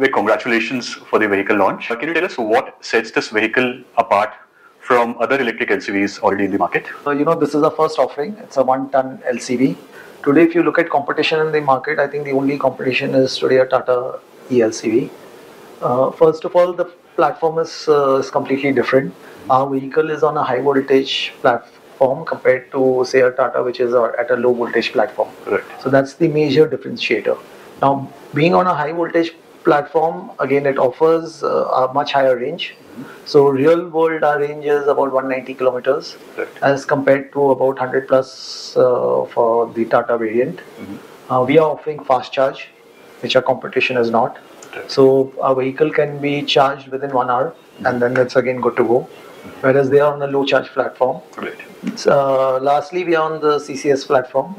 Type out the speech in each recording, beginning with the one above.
way, congratulations for the vehicle launch. Can you tell us what sets this vehicle apart from other electric LCVs already in the market? Uh, you know, this is our first offering. It's a one-ton LCV. Today, if you look at competition in the market, I think the only competition is today a Tata eLCV. Uh, first of all, the platform is, uh, is completely different. Our vehicle is on a high voltage platform compared to say a Tata which is uh, at a low voltage platform. Right. So that's the major differentiator. Now, being on a high voltage platform, again, it offers uh, a much higher range. So real world our range is about 190 kilometers Right. as compared to about 100 plus uh, for the Tata variant. Uh, we are offering fast charge, which our competition is not. Right. So our vehicle can be charged within one hour and then it's again good to go. Whereas they are on a low charge platform. Right. Uh, lastly, we are on the CCS platform.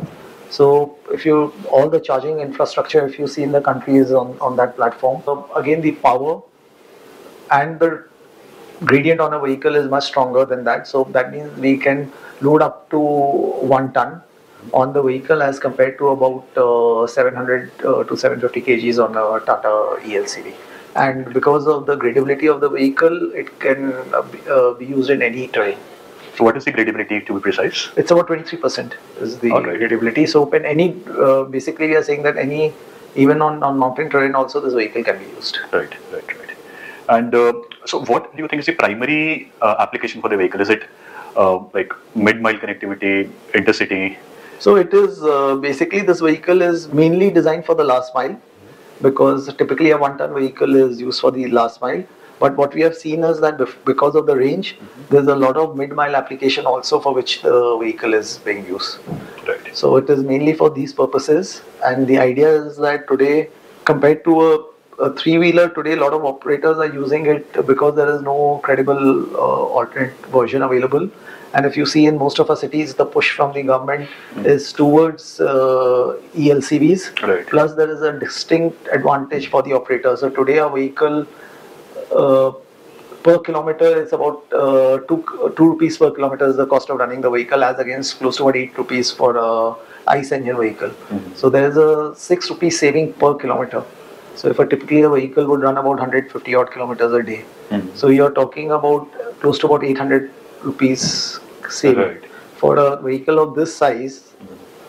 So if you all the charging infrastructure, if you see in the country, is on on that platform. So again, the power and the gradient on a vehicle is much stronger than that. So that means we can load up to one ton on the vehicle as compared to about uh, 700 uh, to 750 kgs on a Tata eLCV. And because of the gradability of the vehicle, it can uh, be, uh, be used in any terrain. So what is the gradability to be precise? It's about 23% is the Alright. gradability. So when any, uh, basically we are saying that any, even on, on mountain terrain also this vehicle can be used. Right, right, right. And uh, so, what do you think is the primary uh, application for the vehicle? Is it uh, like mid-mile connectivity, intercity? So it is, uh, basically this vehicle is mainly designed for the last mile because typically a one ton vehicle is used for the last mile. But what we have seen is that because of the range, there's a lot of mid mile application also for which the vehicle is being used. Right. So it is mainly for these purposes. And the idea is that today, compared to a, a three wheeler, today a lot of operators are using it because there is no credible uh, alternate version available. And if you see in most of our cities, the push from the government is towards uh, ELCVs. Right. Plus, there is a distinct advantage for the operator. So today, a vehicle per kilometer it's about uh, two two rupees per kilometer is the cost of running the vehicle as against close to about eight rupees for a ice engine vehicle. So there is a six rupees saving per kilometer. So if a typically a vehicle would run about 150 odd kilometers a day, Mhm. so you're talking about close to about 800 rupees saving Right. for a vehicle of this size.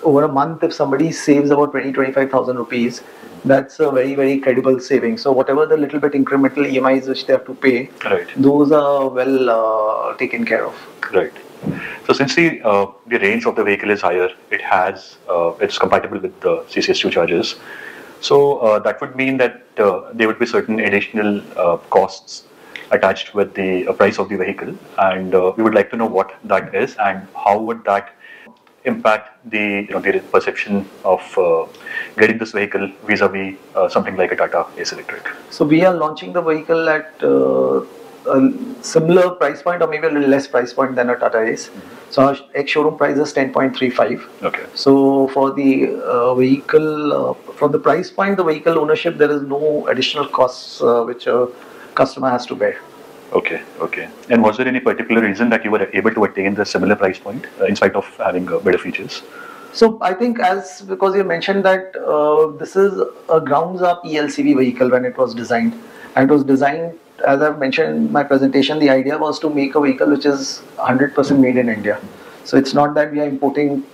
Over a month, if somebody saves about 20 25,000 rupees, that's a very very credible saving. So whatever the little bit incremental EMIs which they have to pay, Right. those are well uh, taken care of. Right. So since the uh, the range of the vehicle is higher, it has uh, it's compatible with the CCS2 charges. So uh, that would mean that uh, there would be certain additional uh, costs attached with the uh, price of the vehicle, and uh, we would like to know what that is and how would that impact the you know, the perception of uh, getting this vehicle vis-a-vis uh, something like a Tata Ace Electric. So we are launching the vehicle at uh, a similar price point or maybe a little less price point than a Tata Ace. So our ex-showroom price is 10.35. Okay. So for the uh, vehicle, uh, from the price point, the vehicle ownership, there is no additional costs uh, which a customer has to bear. Okay, okay. And was there any particular reason that you were able to attain the similar price point uh, in spite of having uh, better features? So I think as because you mentioned that uh, this is a grounds up ELCV vehicle when it was designed, and it was designed as I've mentioned in my presentation. The idea was to make a vehicle which is 100% made in India. So it's not that we are importing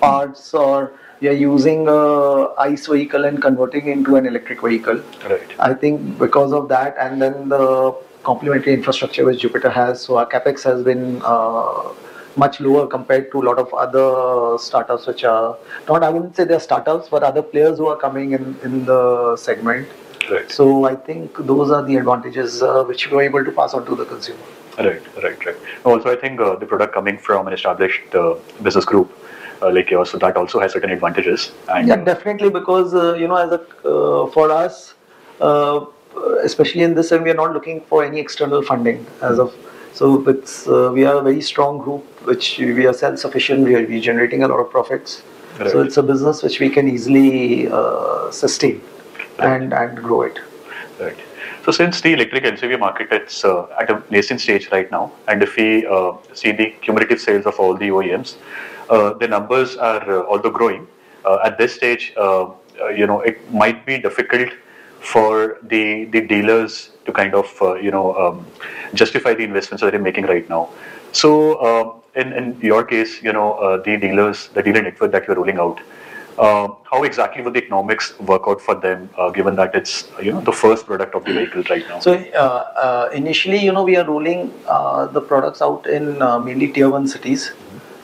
parts or we are using a ICE vehicle and converting into an electric vehicle. Right. I think because of that, and then the complementary infrastructure which Jupiter has, so our capex has been uh, much lower compared to a lot of other startups, which are not, I wouldn't say they're startups, but other players who are coming in, in the segment. Right. So I think those are the advantages uh, which we were able to pass on to the consumer. Right, right, right. Also, I think uh, the product coming from an established uh, business group uh, like yours, so that also has certain advantages. And Yeah, definitely because uh, you know, as a uh, for us, uh, especially in this, and we are not looking for any external funding as of. So it's uh, we are a very strong group, which we are self-sufficient. We are we generating a lot of profits. So it's a business which we can easily uh, sustain and and grow it. Right. So since the electric LCV market is uh, at a nascent stage right now, and if we uh, see the cumulative sales of all the OEMs, uh, the numbers are uh, although growing. Uh, at this stage, uh, uh, you know, it might be difficult for the the dealers to kind of uh, you know um, justify the investments that they're making right now. So uh, in in your case, you know uh, the dealers, the dealer network that you're rolling out. Uh, how exactly will the economics work out for them, uh, given that it's you know the first product of the vehicle right now? So uh, initially, you know, we are rolling the products out in mainly tier one cities,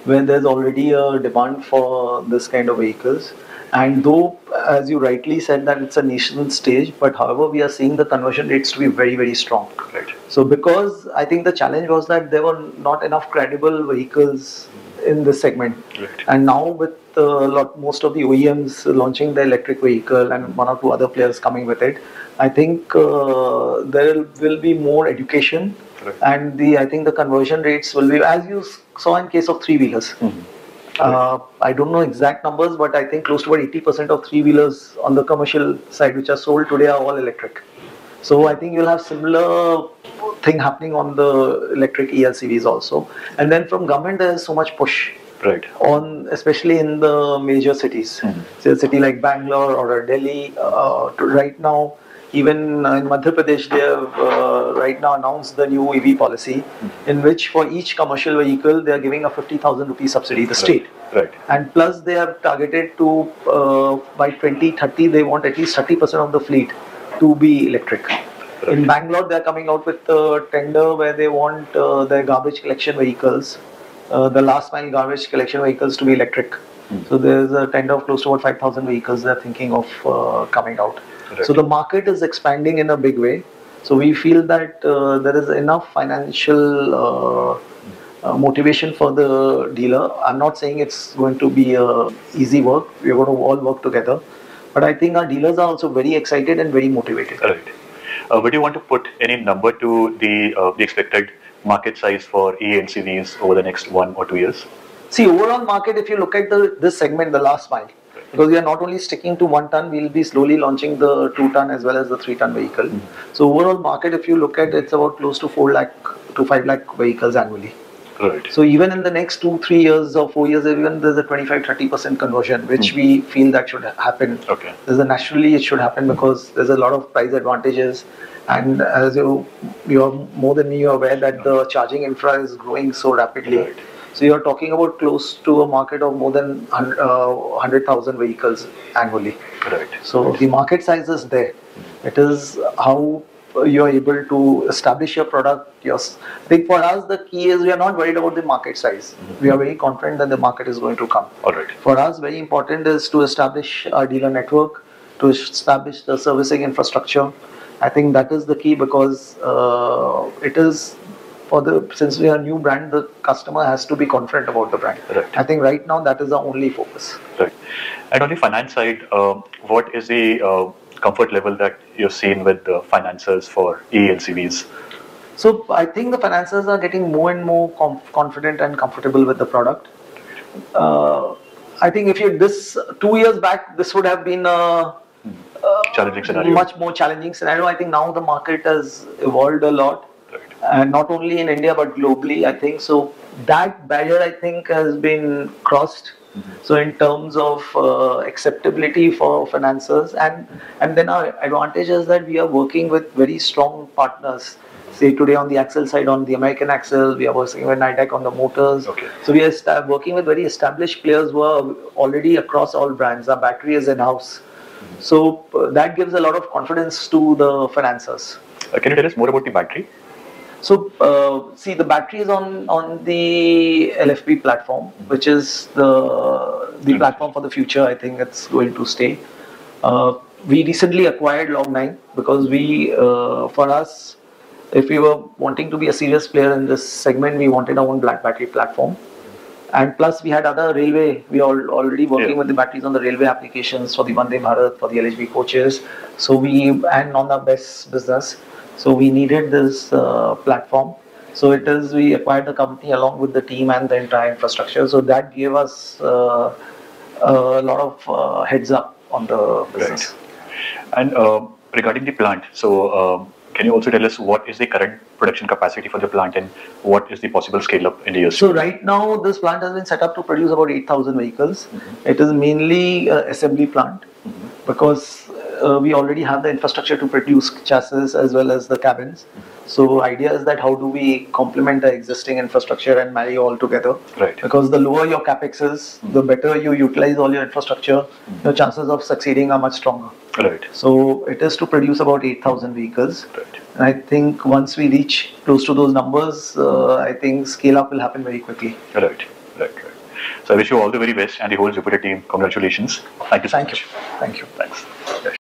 where there's already a demand for this kind of vehicles. And though, as you rightly said, that it's a national stage, but however, we are seeing the conversion rates to be very, very strong. Right. So, because I think the challenge was that there were not enough credible vehicles in this segment, Right. and now with a lot, most of the OEMs launching the electric vehicle and one or two other players coming with it, I think uh, there will be more education, Right. and the I think the conversion rates will be as you saw in case of three wheelers. Mhm. Uh, I don't know exact numbers, but I think close to about 80% of three wheelers on the commercial side which are sold today are all electric. So I think you'll have similar thing happening on the electric ELCVs also. And then from government there is so much push Right. on, especially in the major cities. Mhm. So a city like Bangalore or Delhi, uh, to right now, even in Madhya Pradesh, they have uh, right now announced the new EV policy, in which for each commercial vehicle they are giving a 50,000 rupee subsidy, the state. Right. And plus, they have targeted to uh, by 2030, they want at least 30% of the fleet to be electric. In Bangalore, they are coming out with a tender where they want uh, their garbage collection vehicles, uh, the last mile garbage collection vehicles to be electric. So there's a tender of close to about 5,000 vehicles they're thinking of uh, coming out. Right. So the market is expanding in a big way. So we feel that uh, there is enough financial uh, uh, motivation for the dealer. I'm not saying it's going to be a easy work. We're going to all work together. But I think our dealers are also very excited and very motivated. Right. Uh, would you want to put any number to the uh, the expected market size for ELCVs over the next one or two years? See, overall market, if you look at the this segment, the last mile, because we are not only sticking to one ton, we'll be slowly launching the two ton as well as the three ton vehicle. So overall market, if you look at, it's about close to four lakh to five lakh vehicles annually. Right. So even in the next two, three years or four years, even there's a 25, 30% conversion, which we feel that should happen. Okay. There's a naturally it should happen because there's a lot of price advantages. And as you, you're more than me, you're aware that the charging infra is growing so rapidly. Right. So you're talking about close to a market of more than 100 uh, 100,000 vehicles annually. Right. So the market size is there. It is how you're able to establish your product. Yes, I think for us the key is we are not worried about the market size. We are very confident that the market is going to come. All right. For us, very important is to establish our dealer network, to establish the servicing infrastructure. I think that is the key because uh, it is for the since we are a new brand, the customer has to be confident about the brand. Right. I think right now that is the only focus. Right. And on the finance side, um, what is the uh, comfort level that you've seen with the financiers for ELCVs? So I think the financiers are getting more and more confident and comfortable with the product. Uh, I think if you this two years back, this would have been a, Challenging scenario. much more challenging scenario. I think now the market has evolved a lot, Right. and not only in India but globally. I think so. That barrier I think has been crossed. So in terms of uh, acceptability for financiers, and and then our advantage is that we are working with very strong partners. Say today on the axle side, on the American axle, we are working with Nidec on the motors. Okay. So we are sta- working with very established players who are already across all brands. Our battery is in house. So uh, that gives a lot of confidence to the financiers. Uh, can you tell us more about the battery? So uh, see, the battery is on on the LFP platform, which is the the platform for the future. I think it's going to stay. Uh, we recently acquired Log9 because we, uh, for us, if we were wanting to be a serious player in this segment, we wanted our own black battery platform. And plus, we had other railway. We are already working Yeah. with the batteries on the railway applications for the Vande Bharat, for the LHB coaches. So we and on the best business. So we needed this uh, platform. So it is we acquired the company along with the team and the entire infrastructure. So that gave us uh, a lot of uh, heads up on the business. And uh, regarding the plant, so um, can you also tell us what is the current production capacity for the plant and what is the possible scale up in the years? So right now, this plant has been set up to produce about 8,000 vehicles. It is mainly uh, assembly plant. because uh, we already have the infrastructure to produce chassis as well as the cabins. So idea is that how do we complement the existing infrastructure and marry all together? Right. Because the lower your capex is, the better you utilize all your infrastructure, your chances of succeeding are much stronger. Right. So it is to produce about 8,000 vehicles. Right. And I think once we reach close to those numbers, uh, I think scale up will happen very quickly. Right. Right. Right. So I wish you all the very best and the whole Jupiter team. Congratulations. Thank you so Thank much. you. Thank you. Thanks.